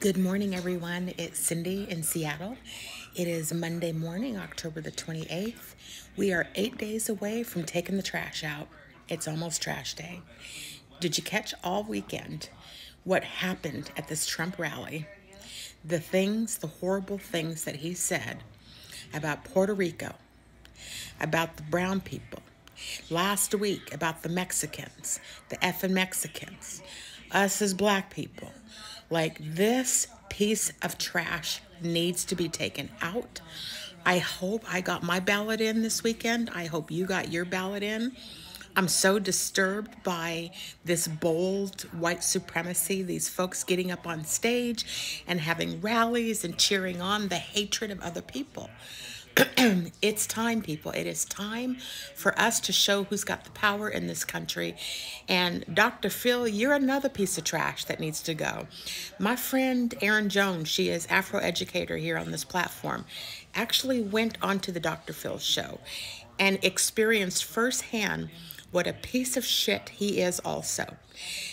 Good morning, everyone. It's Cindi in Seattle. It is Monday morning, October the 28th. We are eight days away from taking the trash out. It's almost trash day. Did you catch all weekend what happened at this Trump rally? The things, the horrible things that he said about Puerto Rico, about the brown people, last week about the Mexicans, the effing Mexicans, us as black people like this piece of trash needs to be taken out. I hope I got my ballot in this weekend. I hope you got your ballot in. I'm so disturbed by this bold white supremacy, these folks getting up on stage and having rallies and cheering on the hatred of other people. it's time, people. It is time for us to show who's got the power in this country. And Dr. Phil, you're another piece of trash that needs to go. My friend Erin Jones, she is Afro educator here on this platform, actually went onto the Dr. Phil show and experienced firsthand what a piece of shit he is also.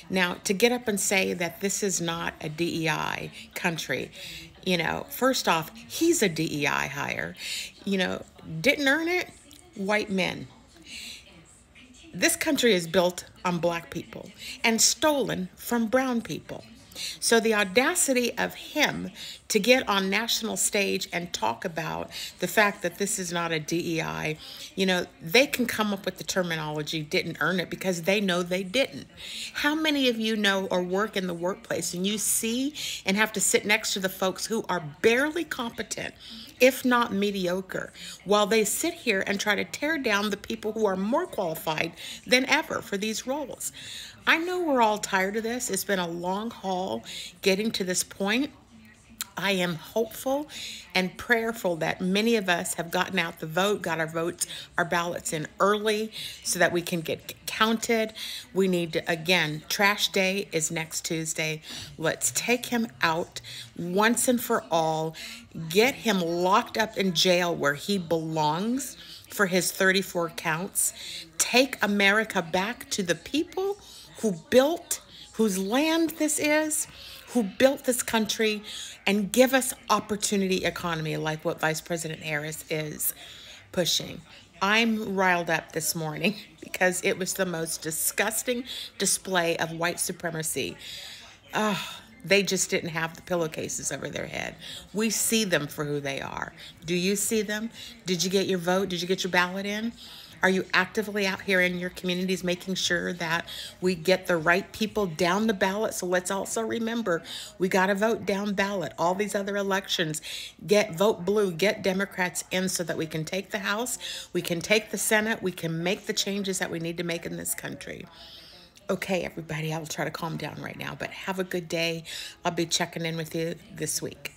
Now, to get up and say that this is not a DEI country you know, first off, he's a DEI hire. You know, didn't earn it, white men. This country is built on black people and stolen from brown people. So the audacity of him to get on national stage and talk about the fact that this is not a DEI, you know, they can come up with the terminology didn't earn it because they know they didn't. How many of you know or work in the workplace and you see and have to sit next to the folks who are barely competent if not mediocre, while they sit here and try to tear down the people who are more qualified than ever for these roles. I know we're all tired of this. It's been a long haul getting to this point. I am hopeful and prayerful that many of us have gotten out the vote, got our votes, our ballots in early so that we can get counted. We need to, again, trash day is next Tuesday. Let's take him out once and for all, get him locked up in jail where he belongs for his 34 counts, take America back to the people who built, whose land this is, who built this country and give us opportunity economy like what Vice President Harris is pushing. I'm riled up this morning because it was the most disgusting display of white supremacy. Oh, they just didn't have the pillowcases over their head. We see them for who they are. Do you see them? Did you get your vote? Did you get your ballot in? Are you actively out here in your communities making sure that we get the right people down the ballot? So let's also remember we got to vote down ballot. All these other elections, get vote blue, get Democrats in so that we can take the House, we can take the Senate, we can make the changes that we need to make in this country. Okay, everybody, I'll try to calm down right now, but have a good day. I'll be checking in with you this week.